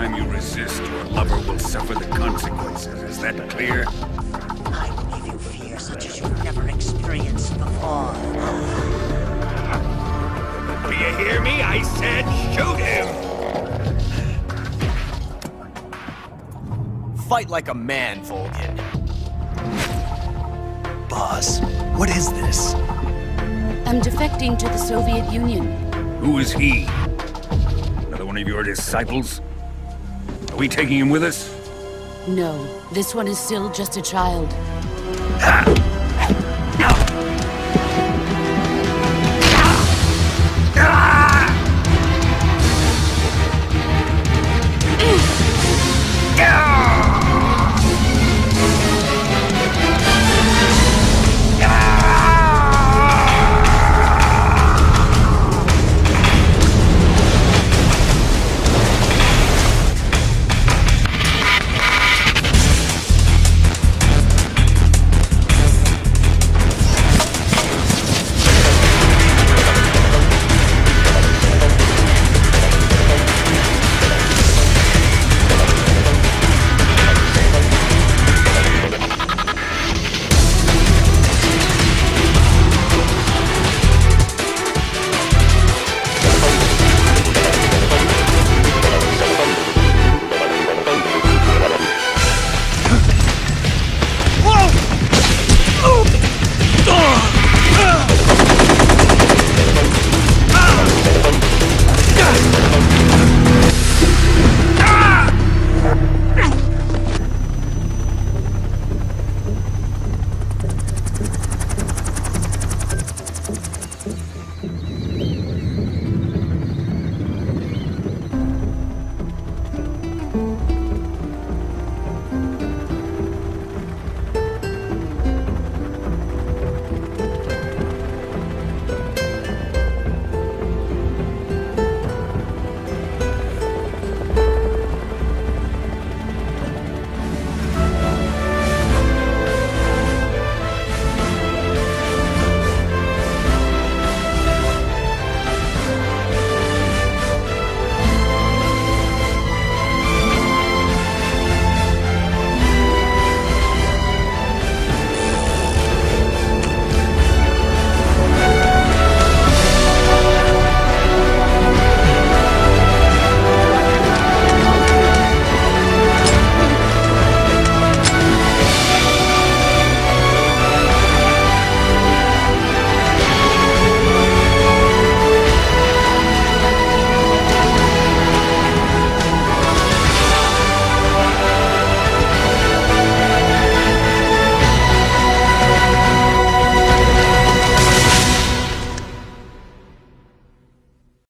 time you resist, your lover will suffer the consequences. Is that clear? I will give you fear such as you've never experienced before. Do you hear me? I said shoot him! Fight like a man, Volgin. Boss, what is this? I'm defecting to the Soviet Union. Who is he? Another one of your disciples? Are we taking him with us? No, this one is still just a child. Ha!